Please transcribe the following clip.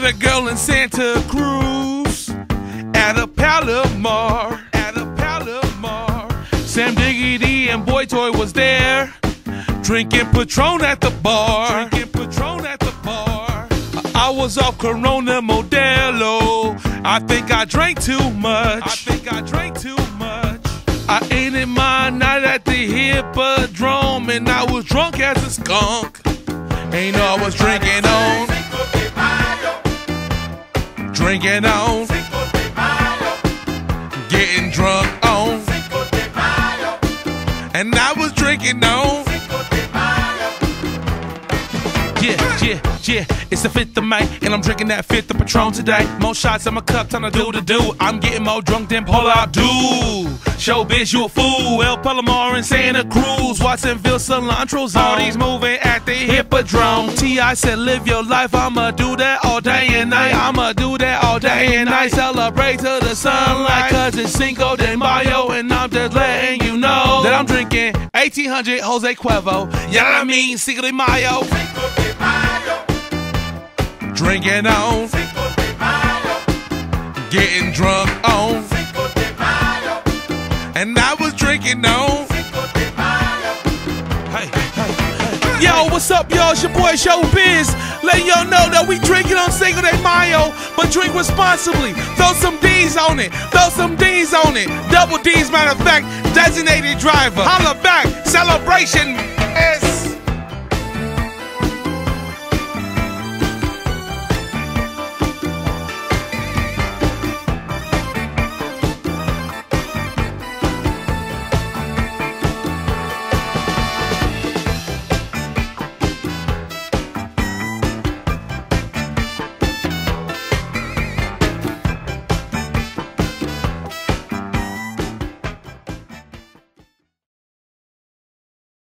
met a girl in Santa Cruz at a Palomar. At a Palomar. Sam Diggity and Boy Toy was there, drinking Patron at the bar. Drinking Patron at the bar. I was off Corona Modelo. I think I drank too much. I think I drank too much. I ate in my night at the Hippodrome and I was drunk as a skunk. Ain't know I was drinking on, drinking on, Cinco de Mayo. getting drunk on, Cinco de Mayo. and I was drinking on. Yeah, yeah, yeah. It's the 5th of May, and I'm drinking that 5th of Patron today. More shots in my cup, time to do the do. I'm getting more drunk than Paul Abdul. Showbiz, you a fool. El Palomar and Santa Cruz. Watsonville, cilantro. All these moving at the Hippodrome. T.I. said, live your life. I'ma do that all day and night. I'ma do that all day and night. Celebrate to the sunlight, cause it's Cinco de Mayo, and I'm just letting you know that I'm drinking 1800 Jose Cuervo. What I mean? Cinco de Mayo. Drinking on, Cinco de Mayo, getting drunk on, Cinco de Mayo, and I was drinking on. Cinco de Hey, hey, hey. Yo, what's up, y'all? It's your boy Showbiz. Let y'all know that we drinking on Cinco de Mayo, but drink responsibly. Throw some D's on it. Throw some D's on it. Double D's, matter of fact, designated driver. Holla back, celebration.